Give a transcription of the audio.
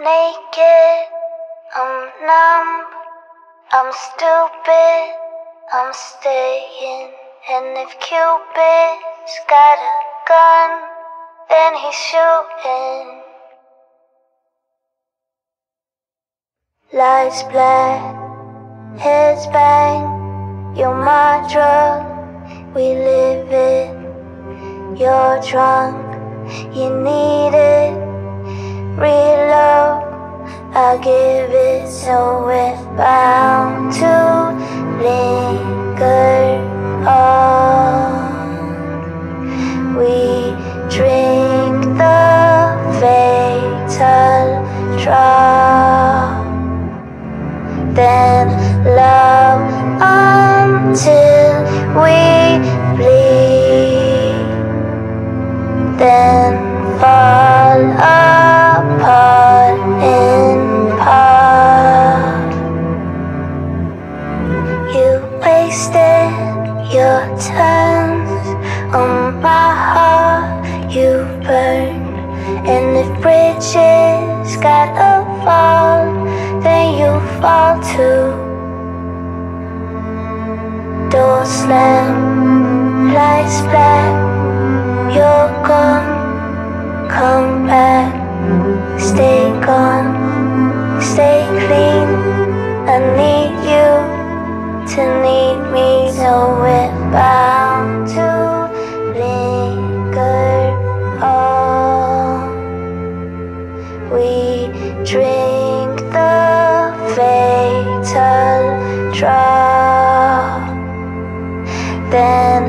naked, I'm numb, I'm stupid, I'm staying. And if Cupid's got a gun, then he's shooting. Lights black, heads bang, you're my drug, we live it. You're drunk, you need it. Real Give it, so we're bound to linger on. We drink the fatal drop, then love your turns on my heart, you burn. And if bridges gotta fall, then you fall too. Door slam, lights black, you're gone. Come back, we're bound to linger on. We drink the fatal drop, then